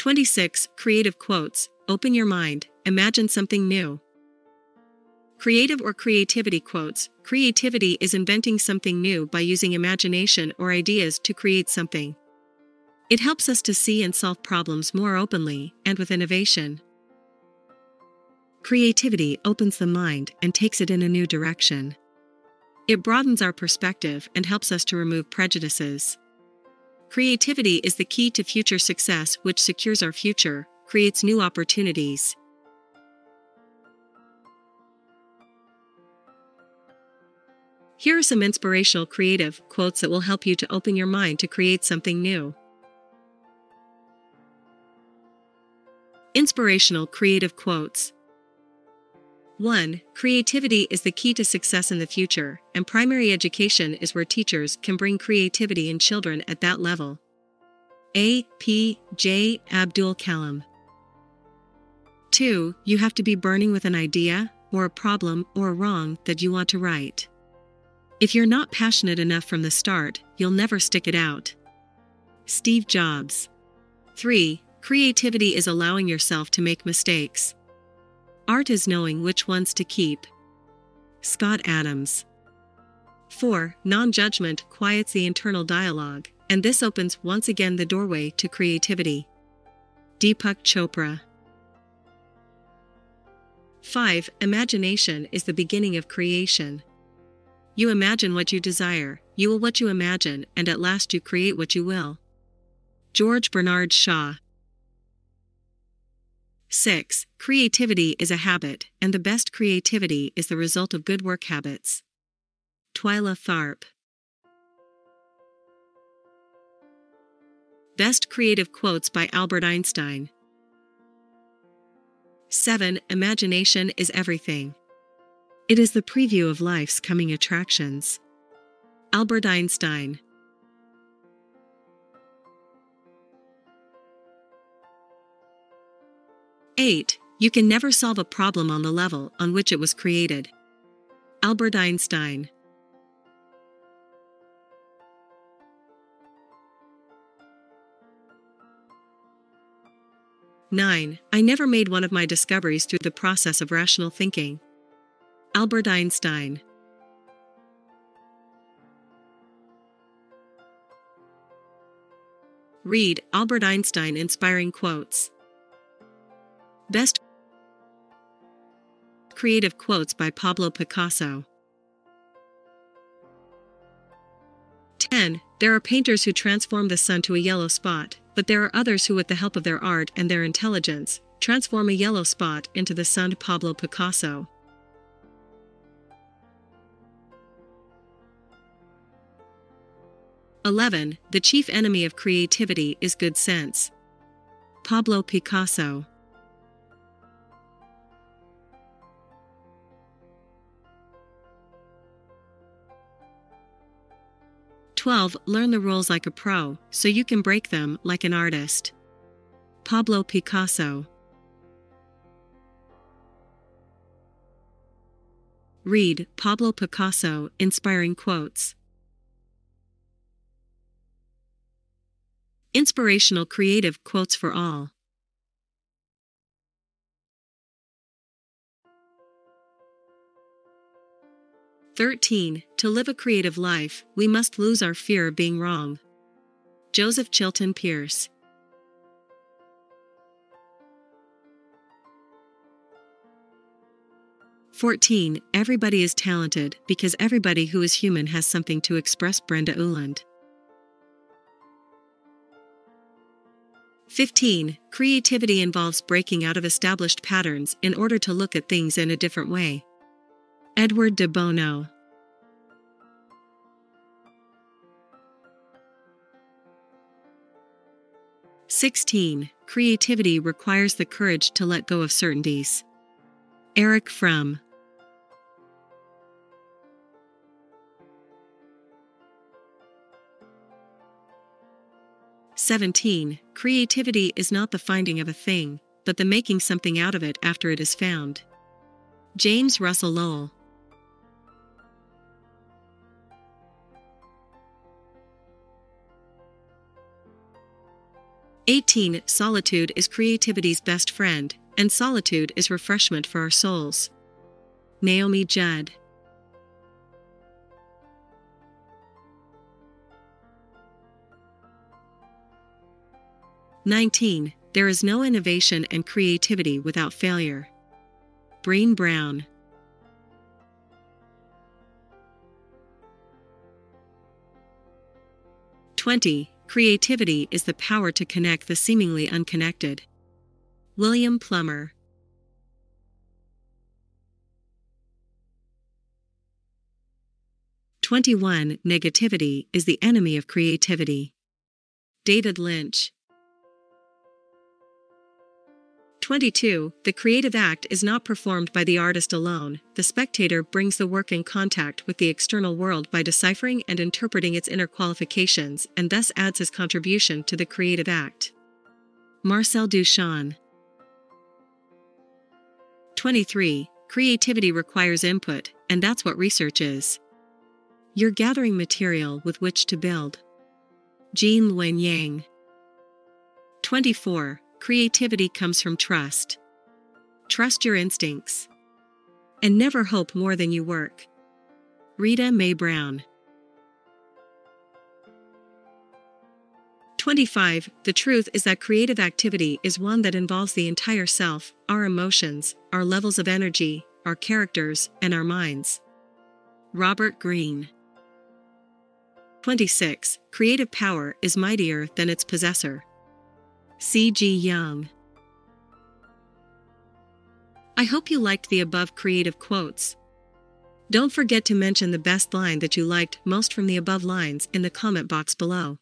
26. Creative quotes Open your mind, imagine something new. Creative or creativity quotes Creativity is inventing something new by using imagination or ideas to create something. It helps us to see and solve problems more openly and with innovation. Creativity opens the mind and takes it in a new direction. It broadens our perspective and helps us to remove prejudices. Creativity is the key to future success, which secures our future, creates new opportunities. Here are some inspirational creative quotes that will help you to open your mind to create something new. Inspirational creative quotes 1. Creativity is the key to success in the future, and primary education is where teachers can bring creativity in children at that level. A. P. J. Abdul Kalam. 2. You have to be burning with an idea, or a problem, or a wrong that you want to right. If you're not passionate enough from the start, you'll never stick it out. Steve Jobs. 3. Creativity is allowing yourself to make mistakes. Art is knowing which ones to keep. Scott Adams. 4. Non judgment quiets the internal dialogue, and this opens once again the doorway to creativity. Deepak Chopra. 5. Imagination is the beginning of creation. You imagine what you desire, you will what you imagine, and at last you create what you will. George Bernard Shaw. 6. Creativity is a habit, and the best creativity is the result of good work habits. Twyla Tharp. Best creative quotes by Albert Einstein. 7. Imagination is everything. It is the preview of life's coming attractions. Albert Einstein. 8. You can never solve a problem on the level on which it was created. Albert Einstein. Nine, I never made one of my discoveries through the process of rational thinking. Albert Einstein. Read Albert Einstein inspiring quotes. Best Creative Quotes by Pablo Picasso. 10. There are painters who transform the sun to a yellow spot, but there are others who, with the help of their art and their intelligence, transform a yellow spot into the sun. Pablo Picasso. Eleven. The chief enemy of creativity is good sense. Pablo Picasso. 12. Learn the rules like a pro, so you can break them like an artist. Pablo Picasso. Read Pablo Picasso Inspiring Quotes. Inspirational creative quotes for all. 13. To live a creative life, we must lose our fear of being wrong. Joseph Chilton Pearce. Fourteen. Everybody is talented because everybody who is human has something to express. Brenda Ueland. 15. Creativity involves breaking out of established patterns in order to look at things in a different way. Edward de Bono. Sixteen. Creativity requires the courage to let go of certainties. Erich Fromm. Seventeen. Creativity is not the finding of a thing, but the making something out of it after it is found. James Russell Lowell. 18. Solitude is creativity's best friend, and solitude is refreshment for our souls. Naomi Judd. Nineteen. There is no innovation and creativity without failure. Brené Brown. 20. Creativity is the power to connect the seemingly unconnected. William Plomer. Twenty-one. Negativity is the enemy of creativity. David Lynch. 22. The creative act is not performed by the artist alone, the spectator brings the work in contact with the external world by deciphering and interpreting its inner qualifications and thus adds his contribution to the creative act. Marcel Duchamp. 23. Creativity requires input, and that's what research is. You're gathering material with which to build. Gene Luen Yang. 24. Creativity comes from trust. Trust your instincts. And never hope more than you work. Rita Mae Brown. 25. The truth is that creative activity is one that involves the entire self, our emotions, our levels of energy, our characters, and our minds. Robert Greene. 26. Creative power is mightier than its possessor. C.G. Jung. I hope you liked the above creative quotes. Don't forget to mention the best line that you liked most from the above lines in the comment box below.